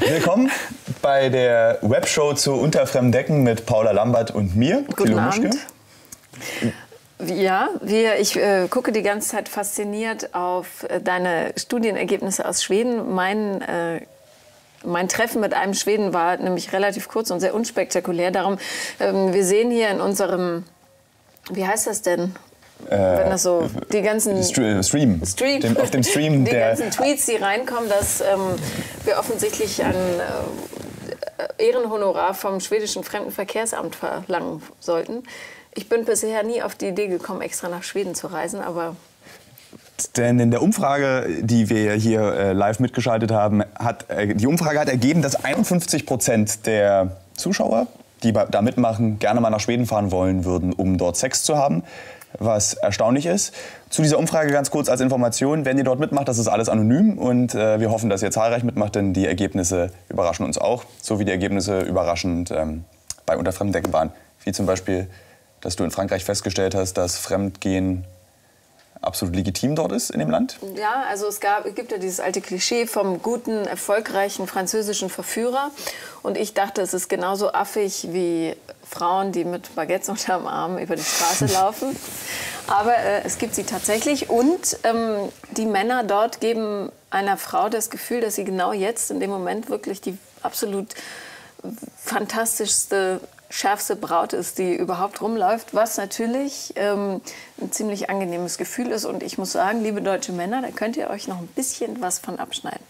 Willkommen bei der Webshow zu Unterfremdecken mit Paula Lambert und mir. Guten Thilo Abend. Ja, wir, ich äh, gucke die ganze Zeit fasziniert auf äh, deine Studienergebnisse aus Schweden. Mein, äh, mein Treffen mit einem Schweden war nämlich relativ kurz und sehr unspektakulär. Darum, ähm, wir sehen hier in unserem, wie heißt das denn? Äh, Wenn das so die ganzen Stream, Stream. Dem, auf dem Stream die ganzen Tweets, die reinkommen, dass ähm, wir offensichtlich ein äh, Ehrenhonorar vom schwedischen Fremdenverkehrsamt verlangen sollten. Ich bin bisher nie auf die Idee gekommen, extra nach Schweden zu reisen, aber denn in der Umfrage, die wir hier äh, live mitgeschaltet haben, hat äh, die Umfrage hat ergeben, dass 51 Prozent der Zuschauer, die da mitmachen, gerne mal nach Schweden fahren wollen würden, um dort Sex zu haben was erstaunlich ist. Zu dieser Umfrage ganz kurz als Information, wenn ihr dort mitmacht, das ist alles anonym und äh, wir hoffen, dass ihr zahlreich mitmacht, denn die Ergebnisse überraschen uns auch, so wie die Ergebnisse überraschend ähm, bei Unterfremdendecken waren. Wie zum Beispiel, dass du in Frankreich festgestellt hast, dass Fremdgehen absolut legitim dort ist in dem Land? Ja, also es gab, es gibt ja dieses alte Klischee vom guten, erfolgreichen französischen Verführer. Und ich dachte, es ist genauso affig wie Frauen, die mit Baguettes unterm Arm über die Straße laufen. Aber äh, es gibt sie tatsächlich. Und ähm, die Männer dort geben einer Frau das Gefühl, dass sie genau jetzt in dem Moment wirklich die absolut fantastischste schärfste Braut ist, die überhaupt rumläuft, was natürlich ähm, ein ziemlich angenehmes Gefühl ist. Und ich muss sagen, liebe deutsche Männer, da könnt ihr euch noch ein bisschen was von abschneiden.